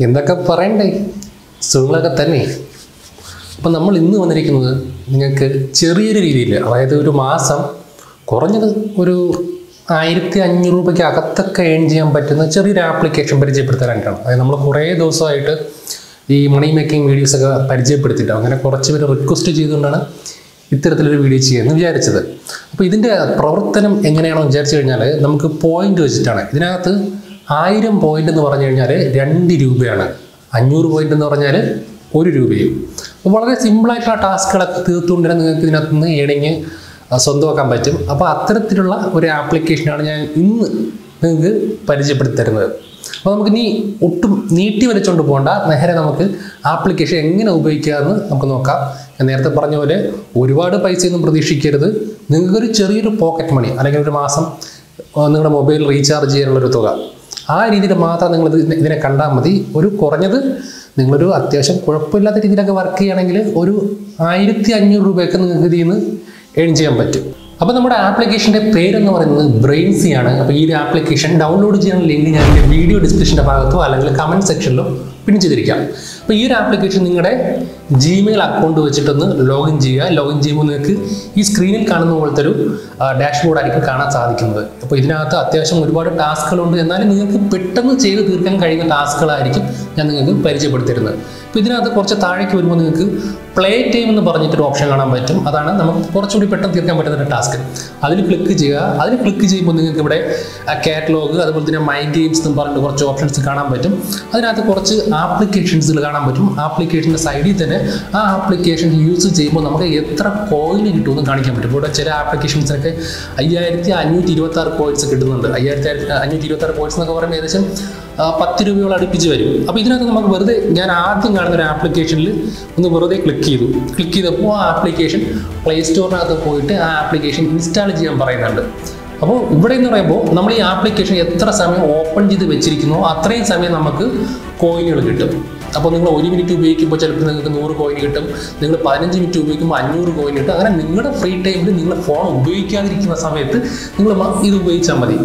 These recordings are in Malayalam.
എന്തൊക്കെ പറയണ്ടേ? സുഖങ്ങളൊക്കെ തന്നെ. അപ്പം നമ്മൾ ഇന്ന് വന്നിരിക്കുന്നത് നിങ്ങൾക്ക് ചെറിയൊരു രീതിയിൽ അതായത് ഒരു മാസം കുറഞ്ഞത് ഒരു ആയിരത്തി അഞ്ഞൂറ് രൂപയ്ക്ക് അകത്തൊക്കെ ഏൺ ചെയ്യാൻ പറ്റുന്ന ചെറിയൊരു ആപ്ലിക്കേഷൻ പരിചയപ്പെടുത്താനായിട്ടാണ്. അതായത് നമ്മൾ കുറേ ദിവസമായിട്ട് ഈ മണി മേക്കിംഗ് വീഡിയോസൊക്കെ പരിചയപ്പെടുത്തിയിട്ട് അങ്ങനെ കുറച്ച് പേര് റിക്വസ്റ്റ് ചെയ്തുകൊണ്ടാണ് ഇത്തരത്തിലൊരു വീഡിയോ ചെയ്യാമെന്ന് വിചാരിച്ചത്. അപ്പോൾ ഇതിന്റെ പ്രവർത്തനം എങ്ങനെയാണെന്ന് വിചാരിച്ചു കഴിഞ്ഞാൽ നമുക്ക് പോയിന്റ് വെച്ചിട്ടാണ്. ഇതിനകത്ത് ആയിരം പോയിന്റ് എന്ന് പറഞ്ഞു കഴിഞ്ഞാൽ രണ്ട് രൂപയാണ്. അഞ്ഞൂറ് പോയിന്റ് എന്ന് പറഞ്ഞാൽ ഒരു രൂപയും. അപ്പോൾ വളരെ സിമ്പിളായിട്ടുള്ള ടാസ്കുകളൊക്കെ തീർത്തുകൊണ്ടിരുന്ന നിങ്ങൾക്ക് ഇതിനകത്ത് നിന്ന് ഏണിങ് സ്വന്തമാക്കാൻ പറ്റും. അപ്പോൾ അത്തരത്തിലുള്ള ഒരു ആപ്ലിക്കേഷനാണ് ഞാൻ ഇന്ന് നിങ്ങൾക്ക് പരിചയപ്പെടുത്തി തരുന്നത്. അപ്പോൾ നമുക്ക് ഇനി ഒട്ടും നീട്ടി വലിച്ചുകൊണ്ട് പോകണ്ട. നേരെ നമുക്ക് ആപ്ലിക്കേഷൻ എങ്ങനെ ഉപയോഗിക്കാമെന്ന് നമുക്ക് നോക്കാം. ഞാൻ നേരത്തെ പറഞ്ഞ പോലെ ഒരുപാട് പൈസയൊന്നും പ്രതീക്ഷിക്കരുത്. നിങ്ങൾക്കൊരു ചെറിയൊരു പോക്കറ്റ് മണി അല്ലെങ്കിൽ ഒരു മാസം നിങ്ങളുടെ മൊബൈൽ റീചാർജ് ചെയ്യാനുള്ളൊരു തുക. ആ രീതിയിൽ മാത്രം നിങ്ങൾ ഇതിനെ കണ്ടാൽ മതി. ഒരു കുറഞ്ഞത് നിങ്ങളൊരു അത്യാവശ്യം കുഴപ്പമില്ലാത്ത രീതിയിലൊക്കെ വർക്ക് ചെയ്യുകയാണെങ്കിൽ ഒരു ആയിരത്തി അഞ്ഞൂറ് രൂപയൊക്കെ നിങ്ങൾക്ക് ഇതിൽ നിന്ന് ഏൺ ചെയ്യാൻ പറ്റും. അപ്പോൾ നമ്മുടെ ആപ്ലിക്കേഷന്റെ പേരെന്ന് പറയുന്നത് ബ്രെയിൻസി ആണ് അപ്പോൾ ഈ ഒരു ആപ്ലിക്കേഷൻ ഡൗൺലോഡ് ചെയ്യാനുള്ള ലിങ്ക് ഞാൻ വീഡിയോ ഡിസ്ക്രിപ്ഷന്റെ ഭാഗത്തോ അല്ലെങ്കിൽ കമന്റ് സെക്ഷനിലോ പിൻ ചെയ്തിരിക്കാം. അപ്പോൾ ഈ ഒരു ആപ്ലിക്കേഷൻ നിങ്ങളുടെ ജിമെയിൽ അക്കൗണ്ട് വെച്ചിട്ടൊന്ന് ലോഗിൻ ചെയ്യുക. ലോഗിൻ ചെയ്യുമ്പോൾ നിങ്ങൾക്ക് ഈ സ്ക്രീനിൽ കാണുന്ന പോലത്തെ ഒരു ഡാഷ്ബോർഡ് ആയിരിക്കും കാണാൻ സാധിക്കുന്നത്. അപ്പോൾ ഇതിനകത്ത് അത്യാവശ്യം ഒരുപാട് ടാസ്കുകളുണ്ട് എന്നാലും നിങ്ങൾക്ക് പെട്ടെന്ന് ചെയ്ത് തീർക്കാൻ കഴിയുന്ന ടാസ്കുകളായിരിക്കും ഞാൻ നിങ്ങൾക്ക് പരിചയപ്പെടുത്തിരുന്നത് അപ്പോൾ ഇതിനകത്ത് കുറച്ച് താഴേക്ക് വരുമ്പോൾ നിങ്ങൾക്ക് പ്ലേ ടൈം എന്ന് പറഞ്ഞിട്ടൊരു ഓപ്ഷൻ കാണാൻ പറ്റും. അതാണ് നമുക്ക് കുറച്ചുകൂടി പെട്ടെന്ന് തീർക്കാൻ പറ്റുന്ന ഒരു ടാസ്ക് അതിൽ ക്ലിക്ക് ചെയ്യുക. അതിൽ ക്ലിക്ക് ചെയ്യുമ്പോൾ നിങ്ങൾക്ക് ഇവിടെ കാറ്റലോഗ് അതുപോലെ തന്നെ മൈ ഗെയിംസ് എന്ന് പറഞ്ഞിട്ട് കുറച്ച് ഓപ്ഷൻസ് കാണാൻ പറ്റും. അതിനകത്ത് കുറച്ച് ആപ്ലിക്കേഷൻസുകൾ കാണാൻ പറ്റും. ആപ്ലിക്കേഷന്റെ സൈഡിൽ തന്നെ ആ ആപ്ലിക്കേഷൻ യൂസ് ചെയ്യുമ്പോൾ നമുക്ക് എത്ര കോയിൻ കിട്ടുമെന്ന് കാണിക്കാൻ പറ്റും. ഇവിടെ ചില ആപ്ലിക്കേഷൻസിനൊക്കെ അയ്യായിരത്തി അഞ്ഞൂറ്റി ഇരുപത്തി ആറ് കോയിൻസ് കിട്ടുന്നുണ്ട്. അയ്യായിരത്തി അഞ്ഞൂറ്റി ഇരുപത്തി ആറ് കോയിൻസ് എന്നൊക്കെ പറയുമ്പോൾ ഏകദേശം പത്ത് രൂപയോളം അടുപ്പിച്ച് വരും. അപ്പോൾ ഇതിനകത്ത് നമുക്ക് വെറുതെ ഞാൻ ആദ്യം കാണുന്ന ഒരു ആപ്ലിക്കേഷനിൽ ഒന്ന് വെറുതെ ക്ലിക്ക് ചെയ്തു. ക്ലിക്ക് ചെയ്തപ്പോൾ ആ ആപ്ലിക്കേഷൻ പ്ലേ സ്റ്റോറിനകത്ത് പോയിട്ട് ആ ആപ്ലിക്കേഷൻ ഇൻസ്റ്റാൾ ചെയ്യാൻ പറയുന്നുണ്ട്. അപ്പോൾ ഇവിടെ എന്ന് പറയുമ്പോൾ നമ്മൾ ഈ ആപ്ലിക്കേഷൻ എത്ര സമയം ഓപ്പൺ ചെയ്ത് വെച്ചിരിക്കുന്നോ അത്രയും സമയം നമുക്ക് കോയിനുകൾ കിട്ടും. അപ്പോൾ നിങ്ങൾ ഒരു മിനിറ്റ് ഉപയോഗിക്കുമ്പോൾ ചിലപ്പോൾ നിങ്ങൾക്ക് നൂറ് കോയിൻ കിട്ടും. നിങ്ങൾ പതിനഞ്ച് മിനിറ്റ് ഉപയോഗിക്കുമ്പോൾ അഞ്ഞൂറ് കോയിൻ കിട്ടും. അങ്ങനെ നിങ്ങളുടെ ഫ്രീ ടൈമിൽ നിങ്ങൾ ഫോൺ ഉപയോഗിക്കാതിരിക്കുന്ന സമയത്ത് നിങ്ങൾ ഇത് ഉപയോഗിച്ചാൽ മതി.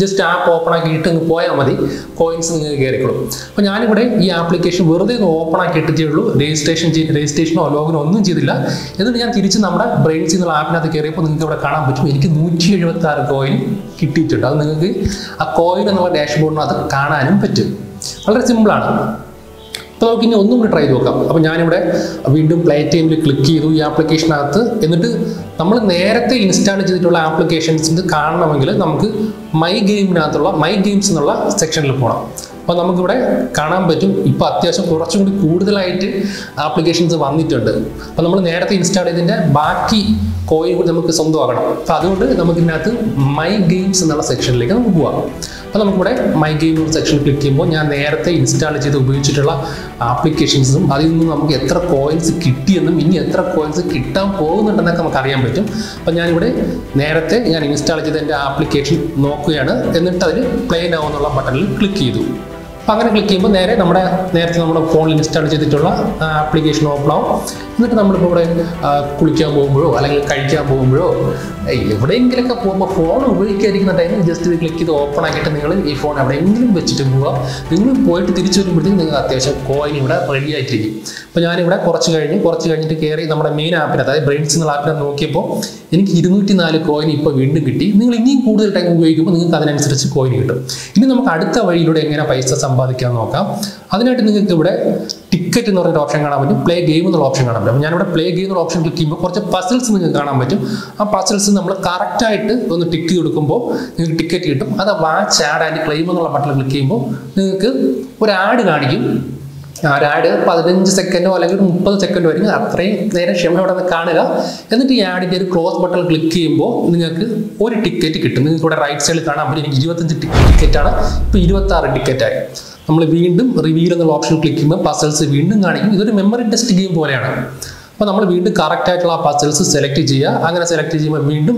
ജസ്റ്റ് ആപ്പ് ഓപ്പൺ ആക്കിയിട്ട് ഇങ്ങ് പോയാൽ മതി. കോയിൻസ് നിങ്ങൾ കയറിക്കോളും അപ്പോൾ ഞാനിവിടെ ഈ ആപ്ലിക്കേഷൻ വെറുതെ ഒന്ന് ഓപ്പൺ ആക്കി ഇട്ടിട്ടേ ഉള്ളൂ രജിസ്ട്രേഷൻ ചെയ്ത് രജിസ്ട്രേഷനോ ലോഗിനോ ഒന്നും ചെയ്തില്ല. എന്നിട്ട് ഞാൻ തിരിച്ച് നമ്മുടെ ബ്രെയിൻസ് എന്നുള്ള ആപ്പിനകത്ത് കയറിയപ്പോൾ നിങ്ങൾക്ക് ഇവിടെ കാണാൻ പറ്റും. എനിക്ക് നൂറ്റി എഴുപത്തി ആറ് കോയിൻ കിട്ടിയിട്ടുണ്ട്. അത് നിങ്ങൾക്ക് ആ കോയിൻ എന്നുള്ള ഡാഷ്ബോർഡിനകത്ത് കാണാനും പറ്റും. വളരെ സിമ്പിളാണ് അപ്പോൾ നമുക്ക് ഇനി ഒന്നും കൂടി ട്രൈ ചെയ്ത് നോക്കാം. അപ്പോൾ ഞാനിവിടെ വീണ്ടും പ്ലേ ടൈമിൽ ക്ലിക്ക് ചെയ്തു ഈ ആപ്ലിക്കേഷനകത്ത് എന്നിട്ട് നമ്മൾ നേരത്തെ ഇൻസ്റ്റാൾ ചെയ്തിട്ടുള്ള ആപ്ലിക്കേഷൻസ് കാണണമെങ്കിൽ നമുക്ക് മൈ ഗെയിമിനകത്തുള്ള മൈ ഗെയിംസ് എന്നുള്ള സെക്ഷനിൽ പോകണം അപ്പോൾ നമുക്കിവിടെ കാണാൻ പറ്റും. ഇപ്പോൾ അത്യാവശ്യം കുറച്ചും കൂടി കൂടുതലായിട്ട് ആപ്ലിക്കേഷൻസ് വന്നിട്ടുണ്ട്. അപ്പോൾ നമ്മൾ നേരത്തെ ഇൻസ്റ്റാൾ ചെയ്തതിന്റെ ബാക്കി കോയിൻ കൂടി നമുക്ക് സ്വന്തമാക്കണം. അപ്പോൾ അതുകൊണ്ട് നമുക്ക് ഇതിനകത്ത് മൈ ഗെയിംസ് എന്നുള്ള സെക്ഷനിലേക്ക് നമുക്ക് പോവാം. അപ്പോൾ നമുക്കിവിടെ മൈ ഗെയിം ഒരു സെക്ഷൻ ക്ലിക്ക് ചെയ്യുമ്പോൾ ഞാൻ നേരത്തെ ഇൻസ്റ്റാൾ ചെയ്ത് ഉപയോഗിച്ചിട്ടുള്ള ആപ്ലിക്കേഷൻസും അതിൽ നിന്ന് നമുക്ക് എത്ര കോയിൻസ് കിട്ടിയെന്നും ഇനി എത്ര കോയിൻസ് കിട്ടാൻ പോകുന്നുണ്ടെന്നൊക്കെ നമുക്ക് അറിയാൻ പറ്റും. അപ്പോൾ ഞാനിവിടെ നേരത്തെ ഞാൻ ഇൻസ്റ്റാൾ ചെയ്ത എന്റെ ആപ്ലിക്കേഷൻ നോക്കുകയാണ്. എന്നിട്ട് അതിൽ പ്ലേ നൗ എന്നുള്ള ബട്ടണിൽ ക്ലിക്ക് ചെയ്തു. അപ്പോൾ അങ്ങനെ ക്ലിക്ക് ചെയ്യുമ്പോൾ നേരെ നമ്മുടെ നേരത്തെ നമ്മുടെ ഫോണിൽ ഇൻസ്റ്റാൾ ചെയ്തിട്ടുള്ള ആപ്ലിക്കേഷൻ ഓപ്പൺ ആവും. എന്നിട്ട് നമ്മളിപ്പോൾ ഇവിടെ കുളിക്കാൻ പോകുമ്പോഴോ അല്ലെങ്കിൽ കഴിക്കാൻ പോകുമ്പോഴോ എവിടെയെങ്കിലൊക്കെ പോകുമ്പോൾ ഫോൺ ഉപയോഗിക്കാതിരിക്കുന്ന ടൈമിൽ ജസ്റ്റ് ഇത് ക്ലിക്ക് ചെയ്ത് ഓപ്പൺ ആക്കിയിട്ട് നിങ്ങൾ ഈ ഫോൺ എവിടെയെങ്കിലും വെച്ചിട്ട് പോവുക. നിങ്ങൾ പോയിട്ട് തിരിച്ചു വരുമ്പോഴത്തേക്കും നിങ്ങൾക്ക് അത്യാവശ്യം കോയിൻ ഇവിടെ റെഡി ആയിട്ടിരിക്കും. അപ്പോൾ ഞാനിവിടെ കുറച്ച് കഴിഞ്ഞ് കുറച്ച് കഴിഞ്ഞിട്ട് കയറി നമ്മുടെ മെയിൻ ആപ്പിനകത്ത് അതായത് ബ്രെയിൻസ് എന്നുള്ള ആപ്പിനകത്ത് നോക്കിയപ്പോൾ എനിക്ക് ഇരുന്നൂറ്റി നാല് കോയിൻ ഇപ്പോൾ വീണ്ടും കിട്ടി. നിങ്ങൾ ഇനിയും കൂടുതൽ ടൈം ഉപയോഗിക്കുമ്പോൾ നിങ്ങൾക്ക് അതിനനുസരിച്ച് കോയിൻ കിട്ടും. ഇനി നമുക്ക് അടുത്ത വഴിയിലൂടെ എങ്ങനെ പൈസ സമ്പാദിക്കാൻ നോക്കാം. അതിനായിട്ട് നിങ്ങൾക്ക് ഇവിടെ ടിക്കറ്റ് എന്ന് പറഞ്ഞൊരു ഓപ്ഷൻ കാണാൻ പറ്റും. പ്ലേ ഗെയിം എന്നുള്ള ഓപ്ഷൻ കാണാൻ പറ്റും. ഞാനിവിടെ പ്ലേ ഗെയിം എന്നുള്ള ഓപ്ഷൻ ക്ലിക്ക് ചെയ്യുമ്പോൾ കുറച്ച് പസിൽസ് നിങ്ങൾക്ക് കാണാൻ പറ്റും. ആ പസിൽസ് നമ്മൾ കറക്റ്റായിട്ട് ഒന്ന് ടിക്ക് കൊടുക്കുമ്പോൾ നിങ്ങൾക്ക് ടിക്കറ്റ് കിട്ടും. അത് വാച്ച് ആഡ് ആൻഡ് ക്ലെയിം എന്നുള്ള ബട്ടൺ ക്ലിക്ക് ചെയ്യുമ്പോൾ നിങ്ങൾക്ക് ഒരു ആഡ് കാണിക്കും. ആഡ് പതിനഞ്ച് സെക്കൻഡോ അല്ലെങ്കിൽ മുപ്പത് സെക്കൻഡോ ആയിരിക്കും. അത്രയും നേരം ക്ഷമയോടെ കാണുക. എന്നിട്ട് ഈ ആഡിന്റെ ഒരു ക്ലോസ് ബട്ടൺ ക്ലിക്ക് ചെയ്യുമ്പോൾ നിങ്ങൾക്ക് ഒരു ടിക്കറ്റ് കിട്ടും. നിങ്ങൾക്ക് ഇവിടെ റൈറ്റ് സൈഡിൽ കാണാൻ പറ്റും എനിക്ക് ഇരുപത്തഞ്ച് ടിക്കറ്റാണ് ഇപ്പോൾ ഇരുപത്തി ആറ് ടിക്കറ്റായി നമ്മൾ വീണ്ടും റിവ്യൂ എന്നുള്ള ഓപ്ഷൻ ക്ലിക്ക് ചെയ്യുമ്പോൾ പസൽസ് വീണ്ടും കാണിക്കും. ഇതൊരു മെമ്മറി ടെസ്റ്റ് ഗെയിം പോലെയാണ്. അപ്പോൾ നമ്മൾ വീണ്ടും കറക്റ്റ് ആയിട്ടുള്ള ആ പസിൽസ് സെലക്ട് ചെയ്യുക. അങ്ങനെ സെലക്ട് ചെയ്യുമ്പോൾ വീണ്ടും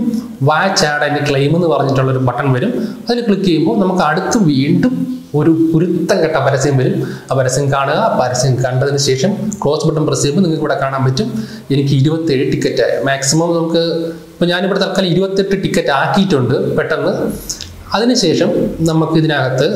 വാച്ച് ആഡ് ആൻഡ് ക്ലെയിം എന്ന് പറഞ്ഞിട്ടുള്ള ഒരു ബട്ടൺ വരും. അതിൽ ക്ലിക്ക് ചെയ്യുമ്പോൾ നമുക്ക് അടുത്ത് വീണ്ടും ഒരു കുരുത്തം കെട്ട പരസ്യം വരും. ആ പരസ്യം കാണുക. പരസ്യം കണ്ടതിന് ശേഷം ക്ലോസ് ബട്ടൺ പ്രസ് ചെയ്യുമ്പോൾ നിങ്ങൾക്ക് ഇവിടെ കാണാൻ പറ്റും. എനിക്ക് ഇരുപത്തേഴ് ടിക്കറ്റ് മാക്സിമം നമുക്ക് ഇപ്പോൾ ഞാനിവിടെ തൽക്കാലം ഇരുപത്തെട്ട് ടിക്കറ്റ് ആക്കിയിട്ടുണ്ട് പെട്ടെന്ന്. അതിനുശേഷം നമുക്ക് ഇതിനകത്ത്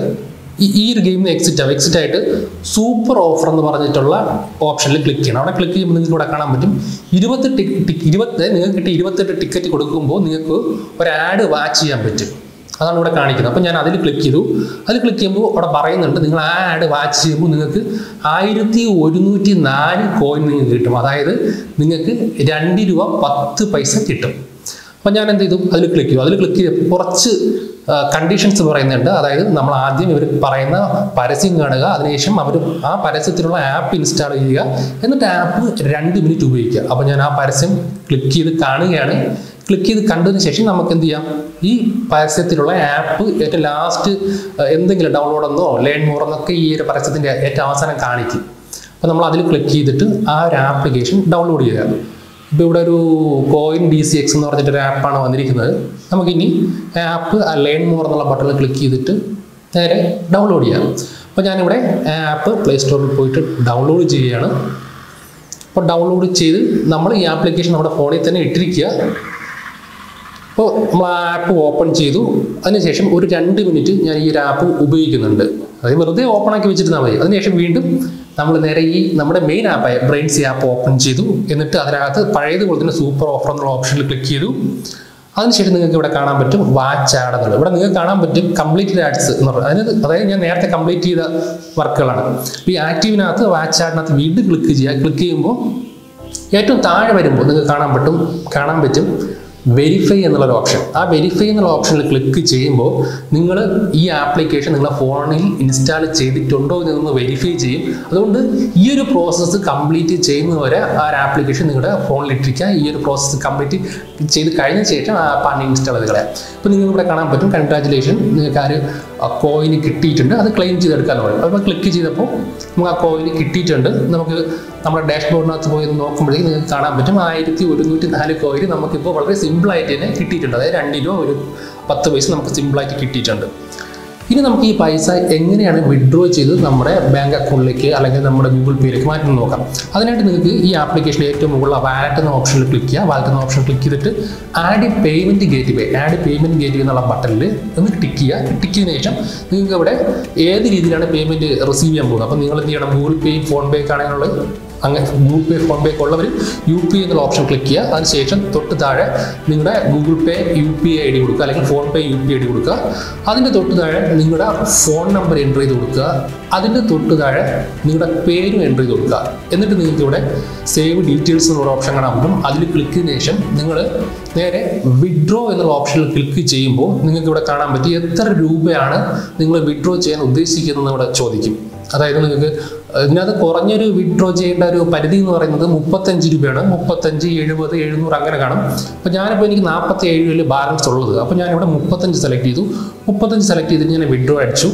ഈ ഈ ഒരു ഗെയിമിൽ എക്സിറ്റ് ആവും. എക്സിറ്റ് ആയിട്ട് സൂപ്പർ ഓഫർ എന്ന് പറഞ്ഞിട്ടുള്ള ഓപ്ഷനിൽ ക്ലിക്ക് ചെയ്യണം. അവിടെ ക്ലിക്ക് ചെയ്യുമ്പോൾ നിങ്ങൾക്ക് ഇവിടെ കാണാൻ പറ്റും. ഇരുപത്തെട്ട് ഇരുപത്തി നിങ്ങൾക്ക് കിട്ടിയ ഇരുപത്തെട്ട് ടിക്കറ്റ് കൊടുക്കുമ്പോൾ നിങ്ങൾക്ക് ഒരു ആഡ് വാച്ച് ചെയ്യാൻ പറ്റും. അതാണ് ഇവിടെ കാണിക്കുന്നത്. അപ്പോൾ ഞാൻ അതിൽ ക്ലിക്ക് ചെയ്തു. അതിൽ ക്ലിക്ക് ചെയ്യുമ്പോൾ അവിടെ പറയുന്നുണ്ട് നിങ്ങൾ ആ ആഡ് വാച്ച് ചെയ്യുമ്പോൾ നിങ്ങൾക്ക് ആയിരത്തി ഒരുന്നൂറ്റി നാല് കോയിൻ നിങ്ങൾക്ക് കിട്ടും. അതായത് നിങ്ങൾക്ക് രണ്ട് രൂപ പത്ത് പൈസ കിട്ടും. അപ്പം ഞാൻ എന്ത് ചെയ്തു? അതിൽ ക്ലിക്ക് ചെയ്തു. അതിൽ ക്ലിക്ക് ചെയ്ത് കുറച്ച് കണ്ടീഷൻസ് പറയുന്നുണ്ട്. അതായത് നമ്മൾ ആദ്യം ഇവർ പറയുന്ന പരസ്യം കാണുക അതിനുശേഷം അവർ ആ പരസ്യത്തിലുള്ള ആപ്പ് ഇൻസ്റ്റാൾ ചെയ്യുക. എന്നിട്ട് ആപ്പ് രണ്ട് മിനിറ്റ് ഉപയോഗിക്കുക. അപ്പോൾ ഞാൻ ആ പരസ്യം ക്ലിക്ക് ചെയ്ത് കാണുകയാണ്. ക്ലിക്ക് ചെയ്ത് കണ്ടതിന് ശേഷം നമുക്ക് എന്ത് ചെയ്യാം? ഈ പരസ്യത്തിലുള്ള ആപ്പ് ഏറ്റവും ലാസ്റ്റ് എന്തെങ്കിലും ഡൗൺലോഡ് എന്നോ ലേൺ മോർ എന്നൊക്കെ ഈ ഒരു പരസ്യത്തിന്റെ ഏറ്റവും അവസാനം കാണിക്കും. അപ്പോൾ നമ്മൾ അതിൽ ക്ലിക്ക് ചെയ്തിട്ട് ആ ഒരു ആപ്ലിക്കേഷൻ ഡൗൺലോഡ് ചെയ്യുക. ഇപ്പോൾ ഇവിടെ ഒരു കോയിൻ ഡി സി എക്സ് എന്ന് പറഞ്ഞിട്ടൊരു ആപ്പാണ് വന്നിരിക്കുന്നത്. നമുക്കിനി ആപ്പ് ലേൺ മോർ എന്നുള്ള ബട്ടണിൽ ക്ലിക്ക് ചെയ്തിട്ട് നേരെ ഡൗൺലോഡ് ചെയ്യാം. അപ്പോൾ ഞാനിവിടെ ആപ്പ് പ്ലേ സ്റ്റോറിൽ പോയിട്ട് ഡൗൺലോഡ് ചെയ്യുകയാണ്. അപ്പോൾ ഡൗൺലോഡ് ചെയ്ത് നമ്മൾ ഈ ആപ്ലിക്കേഷൻ നമ്മുടെ ഫോണിൽ തന്നെ ഇട്ടിരിക്കുക. അപ്പോൾ നമ്മൾ ആ ആപ്പ് ഓപ്പൺ ചെയ്തു. അതിനുശേഷം ഒരു രണ്ട് മിനിറ്റ് ഞാൻ ഈ ഒരു ആപ്പ് ഉപയോഗിക്കുന്നുണ്ട്. അതായത് വെറുതെ ഓപ്പൺ ആക്കി വെച്ചിരുന്നാൽ മതി. അതിനുശേഷം വീണ്ടും നമ്മൾ നേരെ ഈ നമ്മുടെ മെയിൻ ആപ്പായ ബ്രെയിൻസി ആപ്പ് ഓപ്പൺ ചെയ്തു. എന്നിട്ട് അതിനകത്ത് പഴയതുപോലെ തന്നെ സൂപ്പർ ഓഫർ എന്നുള്ള ഓപ്ഷനിൽ ക്ലിക്ക് ചെയ്തു. അതിനുശേഷം നിങ്ങൾക്ക് ഇവിടെ കാണാൻ പറ്റും വാച്ച് ആഡ് എന്നുള്ളത്. ഇവിടെ നിങ്ങൾക്ക് കാണാൻ പറ്റും കംപ്ലീറ്റ് ആഡ്സ് എന്ന് പറയുന്നത്. അതിന് അതായത് ഞാൻ നേരത്തെ കംപ്ലീറ്റ് ചെയ്ത വർക്കുകളാണ്. ഈ ആക്റ്റീവിനകത്ത് വാച്ച് ആഡിനകത്ത് വീണ്ടും ക്ലിക്ക് ചെയ്യുക. ക്ലിക്ക് ചെയ്യുമ്പോൾ ഏറ്റവും താഴെ വരുമ്പോൾ നിങ്ങൾക്ക് കാണാൻ പറ്റും കാണാൻ പറ്റും വെരിഫൈ എന്നുള്ളൊരു ഓപ്ഷൻ ആ വെരിഫൈ എന്നുള്ള ഓപ്ഷനിൽ ക്ലിക്ക് ചെയ്യുമ്പോൾ നിങ്ങൾ ഈ ആപ്ലിക്കേഷൻ നിങ്ങളുടെ ഫോണിൽ ഇൻസ്റ്റാൾ ചെയ്തിട്ടുണ്ടോ എന്നൊന്ന് വെരിഫൈ ചെയ്യും. അതുകൊണ്ട് ഈ ഒരു പ്രോസസ്സ് കംപ്ലീറ്റ് ചെയ്യുന്നവരെ ആ ഒരു ആപ്ലിക്കേഷൻ നിങ്ങളുടെ ഫോണിൽ ഇട്ടിരിക്കുക. ഈ ഒരു പ്രോസസ്സ് കംപ്ലീറ്റ് ചെയ്ത് കഴിഞ്ഞ ശേഷം ആ ആപ്പ് അൺഇൻസ്റ്റാൾ ചെയ്ത് കളയാം. ഇപ്പോൾ നിങ്ങൾക്ക് ഇവിടെ കാണാൻ പറ്റും. കൺഗ്രാറ്റുലേഷൻ നിങ്ങൾക്ക് ആ ഒരു കോയിന് കിട്ടിയിട്ടുണ്ട്. അത് ക്ലെയിം ചെയ്തെടുക്കാന്ന് പറയും. അപ്പോൾ ക്ലിക്ക് ചെയ്തപ്പോൾ നമുക്ക് ആ കോയിന് കിട്ടിയിട്ടുണ്ട്. നമുക്ക് നമ്മുടെ ഡാഷ്ബോർഡിനകത്ത് പോയി നോക്കുമ്പോഴേക്കും നിങ്ങൾക്ക് കാണാൻ പറ്റും. ആയിരത്തി ഒരുന്നൂറ്റി നാല് കോയിന് നമുക്കിപ്പോൾ വളരെ സിമ്പിളായിട്ട് തന്നെ കിട്ടിയിട്ടുണ്ട്. അതായത് രണ്ട് രൂപ ഒരു പത്ത് പൈസ നമുക്ക് സിമ്പിളായിട്ട് കിട്ടിയിട്ടുണ്ട്. ഇനി നമുക്ക് ഈ പൈസ എങ്ങനെയാണ് വിഡ്രോ ചെയ്ത് നമ്മുടെ ബാങ്ക് അക്കൗണ്ടിലേക്ക് അല്ലെങ്കിൽ നമ്മുടെ ഗൂഗിൾ പേയിലേക്ക് മാറ്റുന്നത് നോക്കാം. അതിനായിട്ട് നിങ്ങൾക്ക് ഈ ആപ്ലിക്കേഷൻ ഏറ്റവും മുകളിൽ വാലറ്റ് എന്ന ഓപ്ഷനിൽ ക്ലിക്ക് ചെയ്യുക. വാലറ്റ് എന്ന ഓപ്ഷൻ ക്ലിക്ക് ചെയ്തിട്ട് add payment gateway add payment gateway എന്നുള്ള ബട്ടണിൽ ഒന്ന് ടിക്ക് ചെയ്യുക. ടിക്ക് ചെയ്തതിനു ശേഷം നിങ്ങൾക്ക് ഇവിടെ ഏത് രീതിയിലാണ് പേയ്മെന്റ് റിസീവ് ചെയ്യാൻ പോകുന്നത്? അപ്പോൾ നിങ്ങൾ എന്ത് ചെയ്യണം? ഗൂഗിൾ പേ ഫോൺ പേ ആണെങ്കിലുള്ള അങ്ങനെ ഗൂഗിൾ പേ ഫോൺ പേ ഉള്ളവർ യു പി എന്നുള്ള ഓപ്ഷൻ ക്ലിക്ക് ചെയ്യുക. അതിനുശേഷം തൊട്ട് താഴെ നിങ്ങളുടെ Google Pay U P I D കൊടുക്കുക. അല്ലെങ്കിൽ PhonePe U P I D കൊടുക്കുക. അതിന്റെ തൊട്ട് താഴെ നിങ്ങളുടെ ഫോൺ നമ്പർ എന്റർ ചെയ്ത് കൊടുക്കുക. അതിന്റെ തൊട്ട് താഴെ നിങ്ങളുടെ പേരും എന്റർ ചെയ്ത് കൊടുക്കുക. എന്നിട്ട് നിങ്ങൾക്ക് ഇവിടെ സേവ് ഡീറ്റെയിൽസ് എന്നുള്ള ഓപ്ഷൻ കാണാൻ പറ്റും. അതിൽ ക്ലിക്ക് ചെയ്തതിനു ശേഷം നിങ്ങൾ നേരെ വിഡ്രോ എന്നുള്ള ഓപ്ഷനിൽ ക്ലിക്ക് ചെയ്യുമ്പോൾ നിങ്ങൾക്ക് ഇവിടെ കാണാൻ പറ്റും എത്ര രൂപയാണ് നിങ്ങൾ വിഡ്രോ ചെയ്യാൻ ഉദ്ദേശിക്കുന്നത് ഇവിടെ ചോദിക്കും. അതായത് നിങ്ങൾക്ക് ഇതിനകത്ത് കുറഞ്ഞൊരു വിഡ്രോ ചെയ്യേണ്ട ഒരു പരിധി എന്ന് പറയുന്നത് മുപ്പത്തഞ്ച് രൂപയാണ്. മുപ്പത്തഞ്ച് എഴുപത് എഴുന്നൂറ് അങ്ങനെ കാണും. അപ്പോൾ ഞാനിപ്പോൾ എനിക്ക് നാൽപ്പത്തി ഏഴിൽ ബാലൻസ് ഉള്ളത്. അപ്പോൾ ഞാനിവിടെ മുപ്പത്തഞ്ച് സെലക്ട് ചെയ്തു. മുപ്പത്തഞ്ച് സെലക്ട് ചെയ്തിട്ട് ഞാൻ വിഡ്രോ അടിച്ചു.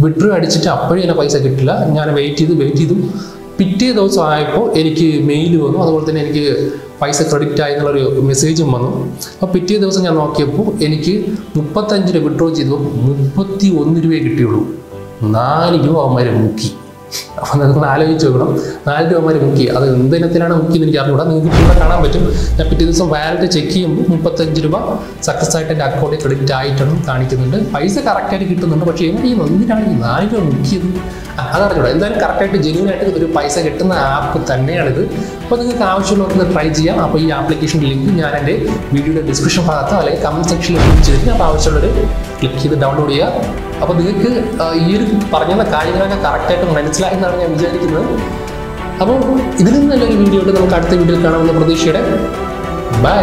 വിഡ്രോ അടിച്ചിട്ട് അപ്പോഴും എന്നെ പൈസ കിട്ടില്ല. ഞാൻ വെയിറ്റ് ചെയ്തു വെയിറ്റ് ചെയ്തു. പിറ്റേ ദിവസം ആയപ്പോൾ എനിക്ക് മെയിൽ വന്നു. അതുപോലെ തന്നെ എനിക്ക് പൈസ ക്രെഡിറ്റ് ആയി എന്നുള്ളൊരു മെസ്സേജും വന്നു. അപ്പോൾ പിറ്റേ ദിവസം ഞാൻ നോക്കിയപ്പോൾ എനിക്ക് മുപ്പത്തഞ്ച് രൂപ വിഡ്രോ ചെയ്തു മുപ്പത്തി ഒന്ന് രൂപയെ കിട്ടിയുള്ളൂ. നാല് രൂപ അവന്മാരെ മുക്കി. അപ്പം നിങ്ങൾ ആലോചിച്ച് നോക്കണം. നാല് രൂപമാർ മുക്കി അത് എന്തിനത്തിലാണ് മുക്കിയെന്ന് എനിക്ക് അറിഞ്ഞൂടാ നിങ്ങൾക്ക് ഇവിടെ കാണാൻ പറ്റും. ഞാൻ പിറ്റേ ദിവസം വാലറ്റ് ചെക്ക് ചെയ്യുമ്പോൾ മുപ്പത്തഞ്ച് രൂപ സക്സസ് ആയിട്ട് എന്റെ അക്കൗണ്ടിൽ ക്രെഡിറ്റ് ആയിട്ടാണ് കാണിക്കുന്നുണ്ട്. പൈസ കറക്റ്റായിട്ട് കിട്ടുന്നുണ്ട്. പക്ഷേ എങ്ങനെ ഈ എന്തിനാണ് ഈ നാല് രൂപ മുക്കിയത് അത് അതറിഞ്ഞൂടാ എന്തായാലും കറക്റ്റായിട്ട് ജെന്യൂൻ ആയിട്ട് ഒരു പൈസ കിട്ടുന്ന ആപ്പ് തന്നെയാണിത്. അപ്പോൾ നിങ്ങൾക്ക് ആവശ്യമുള്ളവർക്ക് ട്രൈ ചെയ്യാം. അപ്പോൾ ഈ ആപ്ലിക്കേഷന്റെ ലിങ്ക് ഞാൻ എന്റെ വീഡിയോയുടെ ഡിസ്ക്രിപ്ഷൻ ഭാഗത്തോ അല്ലെങ്കിൽ കമന്റ് സെക്ഷനിൽ ചെയ്തിട്ട് അപ്പോൾ ആവശ്യമുള്ളവർ ക്ലിക്ക് ചെയ്ത് ഡൗൺലോഡ് ചെയ്യുക. അപ്പോൾ നിങ്ങൾക്ക് ഈ ഒരു പറഞ്ഞ കാര്യങ്ങളൊക്കെ കറക്റ്റായിട്ട് മനസ്സിലായി എന്നാണ് ഞാൻ വിചാരിക്കുന്നത്. അപ്പോൾ ഇതിൽ നിന്ന് നല്ലൊരു വീഡിയോ നമുക്ക് അടുത്ത വീഡിയോയിൽ കാണാമെന്ന പ്രതീക്ഷയുടെ. ബൈ